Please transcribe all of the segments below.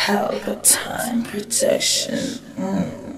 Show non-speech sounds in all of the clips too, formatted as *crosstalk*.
Palpatine protection. Mm.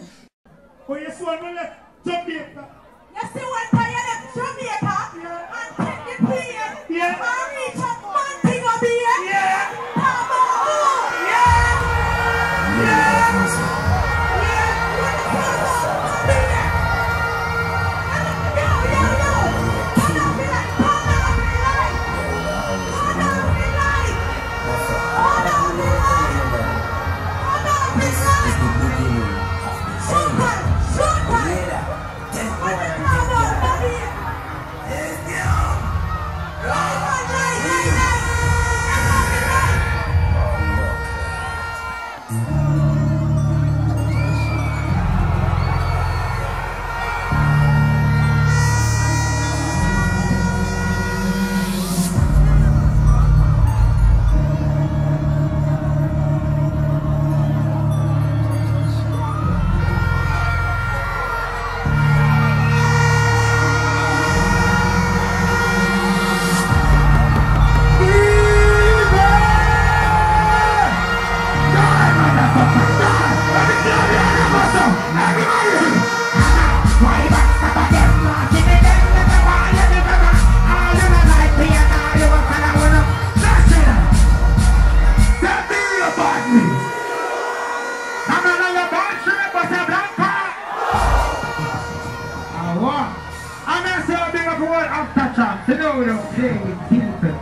You know we don't play with people.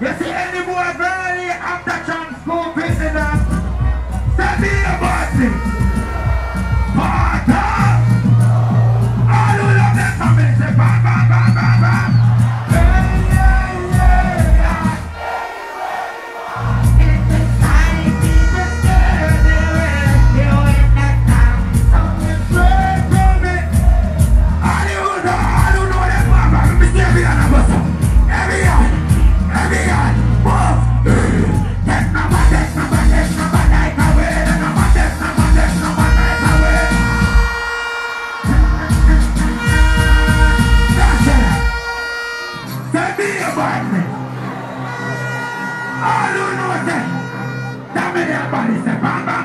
You see any more girlie after chance who know them, tell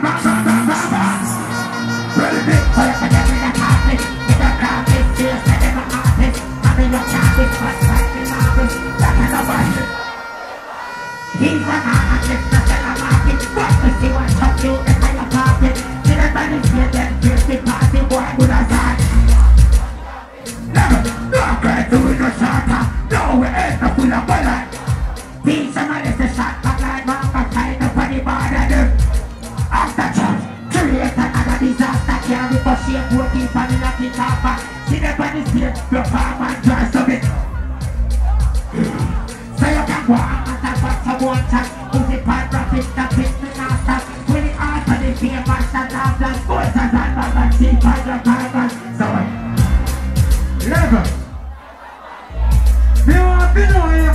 your carbon. So, level. You want to know you?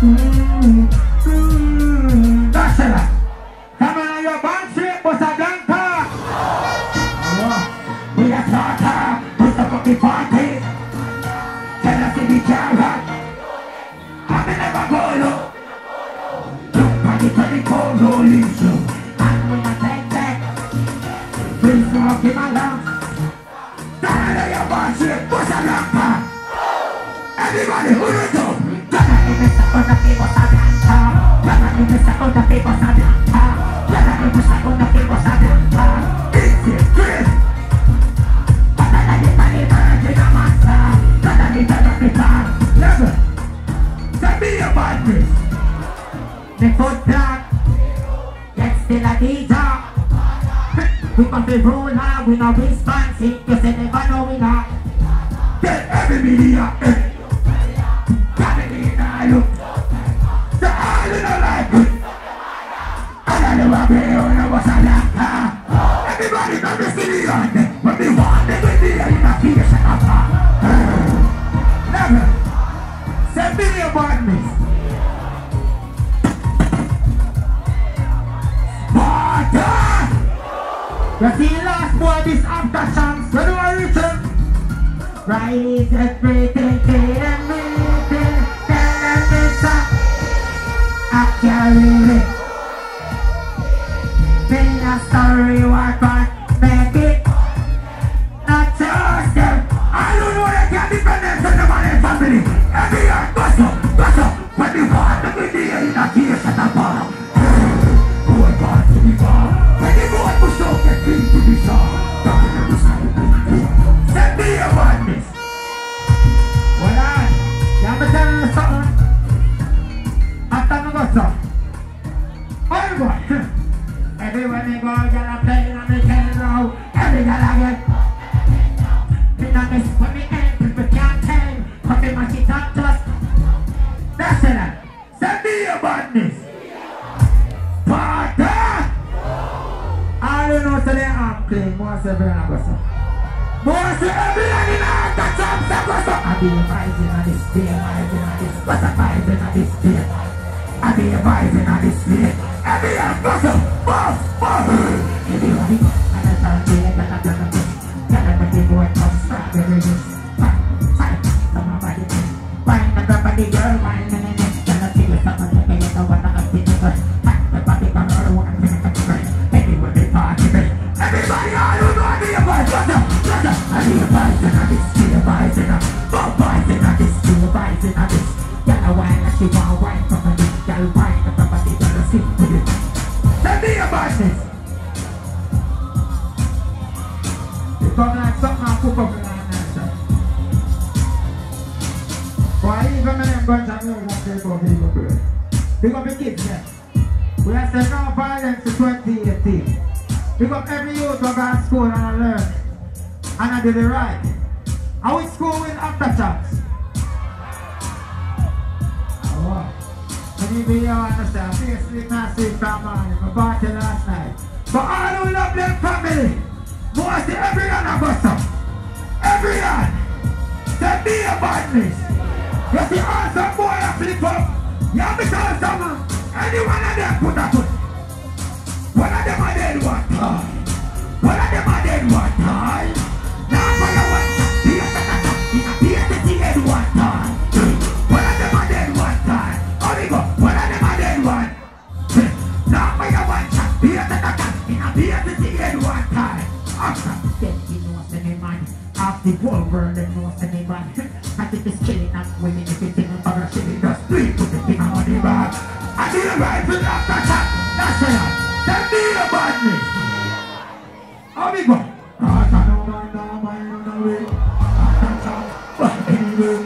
Mm, mm, that's it. Come on, your band shape was a dancer. We are slaughter, we up the party. Tell us if we can rock. I may never go low. Look at the twenty cold rolling show. In my lungs. Come on, your was a dancer. Everybody, who do? The some of the people a dancer. Gonna give me some of the people a dancer. Easy, great. Gonna give me virgin a monster. Give me the people. Level. Tell me about this. The foot black. Still a DJ. We got the ruler, we no responsive. You say never know we not. Get every media. eh. Family in a look. The all in a like it. And I never be on a was a lacquer. Everybody know the city on them. When we want them, we be in a of Never. Send me your badness. You see last boy this after chance. When do I return? Rise everything, and everything, tell them it's a I carry it. worry what I make say very go so. Say everyone in touch up, so go so. I be vibing on this day, vibing on this. What's a vibing on this day? I be vibing on this day. Everyone go so. Boss, boss. Everybody go. I start feeling that I'm gonna be. Gotta make the boy come strawberry juice. Fight, fight, somebody. Find everybody, girl, find me. Gotta feel something, make me know what I can know what they go big up the kids. We are saying no violence to 2018. Big up every youth who go to school and I learn. And I do the right. I will school with aftershocks. Oh, wow. And you be here understand, seriously not see from morning, my party last night. But all who love them family, the whole world, you know what's any man. I think it's killing us women if you think about a shit. Just three put the thing on the back. I the right thing after that. That's it. Send me a badness. How we go? Ah, ta no no no no no no way. Ah, ta ta. But anyway,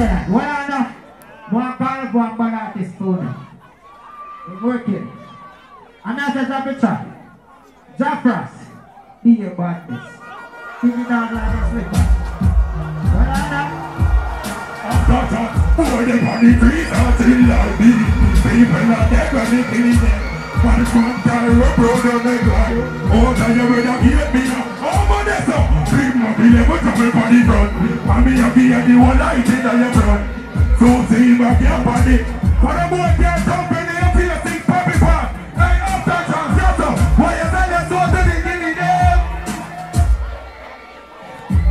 I know. More call for one bad artist food. It's working. And that's a picture. Jaffras. Be your badness. Give me down like a slipper. Well, I know. Tata, boy, them on the trees are still like me. People are dead when they kill them. One from Cairo, brother, they cry. Oh, now you better get me now. Oh, my that's up. Dream the level trouble for the front. And me a be the one light in your front. So see back your body. For the boy can't company, you feel six puppy pop. Hey, after chance, yes, up. Why you tell us so to the guinea them?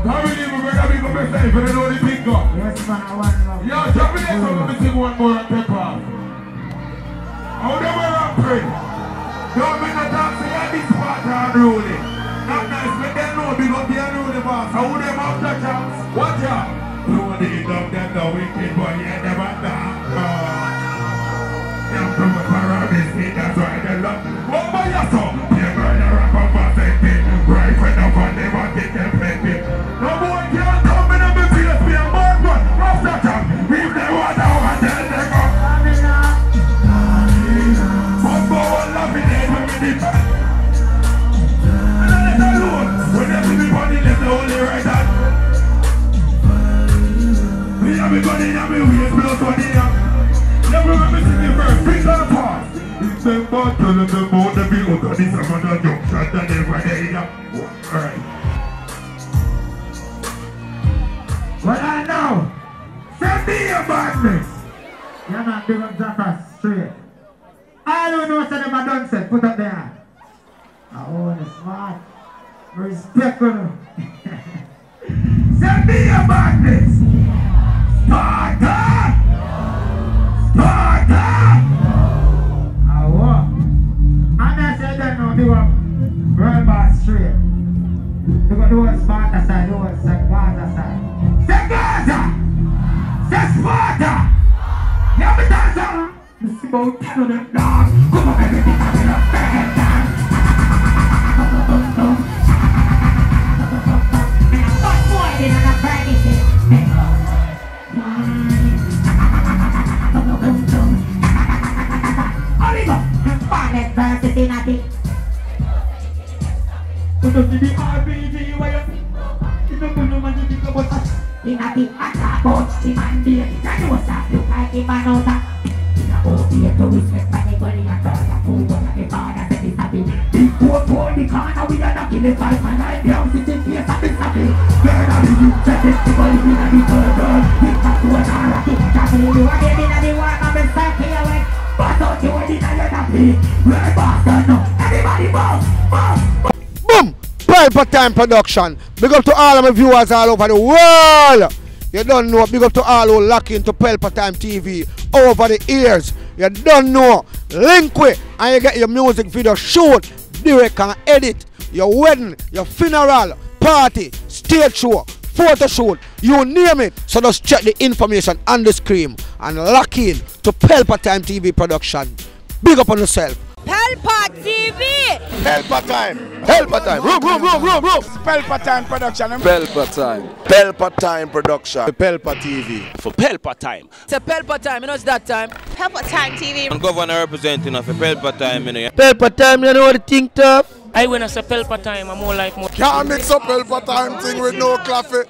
How many of you better be for myself if you know the big gun? Yes, man, I want love. Yo, drop me that song, let me sing one more and pep off. How them wear and pray? Don't be not talk, say this part unruly. Not nice, boss. How them after chance? Watch out. Need them, them the wicked boy, a a. What I know, send me your badness. Yeah, man, big up straight. I don't know what them a done said, put up there. I own it, smart. Respect for *laughs* them. Send me your badness. Sparta! Sparta! Them dogs. Come on, baby, pick up Ni Kana, we are not killing five man. I down si Cynthia, sabi sabi. Girl, I be you, check it, the body, we are the burger. We got to a narrative. Kasi luwa din na diwa na besar kaya wek. Boss out, you already know you're not me. We're Boston, no. Everybody boss, boss, Boom! Pelpa Time Production. Big up to all of my viewers all over the world. You don't know. Big up to all who lock into Pelpa Time TV over the years. You don't know. Link with and you get your music video shoot, direct and edit. Your wedding, your funeral, party, stage show, photo shoot, you name it. So just check the information on the screen and lock in to Pelpa Time TV Production. Big up on yourself. Pelpa TV! Pelpa Time. Pelpa Time. Room, room, room, room, room. Pelpa Time Production. Pelpa Time. Pelpa Time Production. Pelpa TV. For Pelpa Time. It's a Pelpa time, you know it's that time. Pelpa Time TV. And governor representing of a Pelpa Time, you know. Pelpa Time, you know what the think tough? I when I say Pelpa time, I'm more like more. Can't mix up Pelpa Time thing with no coffee.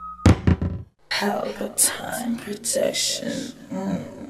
Pelpa Time Production. Mm.